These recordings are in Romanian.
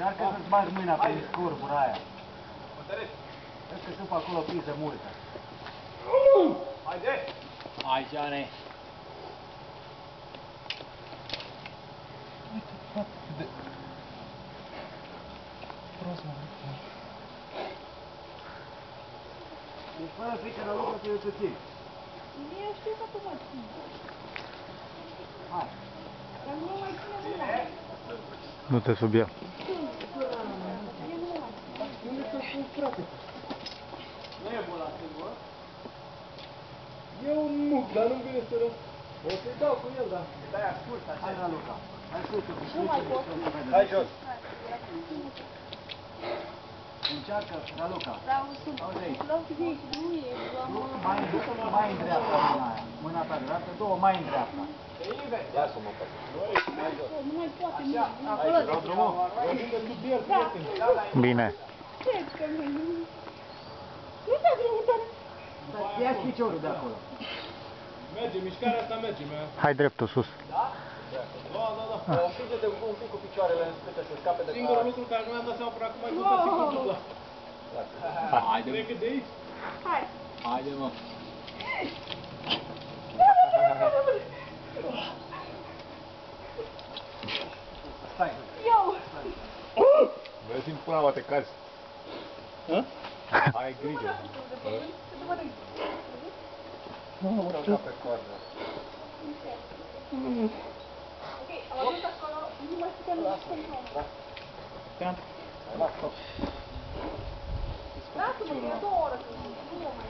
Încearcă să-ți bagi mâna prin scurbura aia. Vezi că sunt pe acolo priză multă. Haide! Hai, Johnny. Deci fără frică de lucru trebuie să ții. Mie știu că tu mă ții. Hai. Dar nu mai ține mâna. Nu te sub ea. Mie nu mă mai ține. Unde să spun, frate? Nu e bun la singur. E un muc, dar nu vine să rău. O să-i dau cu el, dar... Dai ascult așa. Hai, Raluca. Hai, sus-o. Nu mai pot. Hai jos. Încearcă, Raluca. Vreau să Auzi aici. loc zic, nu e, am... Mai, mai în dreapta mâna aia. Mâna ta dreaptă, două mai în dreapta. Lasă-mă pe Nu mai poate, nu. Acolo de... Da, Bine. Cred că nu. Nu te greu, Dar ia piciorul de acolo. Merge, mișcarea asta merge, mea. Hai dreptul sus. Da, da, da. Împinge-te un pic cu picioarele în spate să scape de Singurul lucru care nu mi-am dat seama până acum e cum să ții controlul Haide, Cred că de aici. Hai. haide, mă. Stai. Eu. Mergi în pula, mă, te cazi. Ai grijă. Nu mă ca pe coardă. Ok, am ajuns acolo, nu mai putem nici cum Lasă-mă, e două ore când nu mă mai...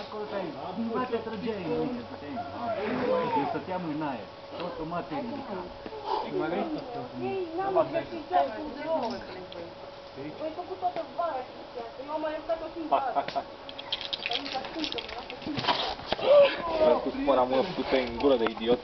Acolo te Nu te trăgeai în mine, stăteai. Eu stăteam în aer. Totul mă te ridica. Mai vrei? Ei, n-am exercitat cu deloc. Voi făcut toată vara chestia asta. Eu am mai lăsat o singură dată. Dar nu se ascultă, mă, lasă Cu spăra mă, pute în gură de idiot.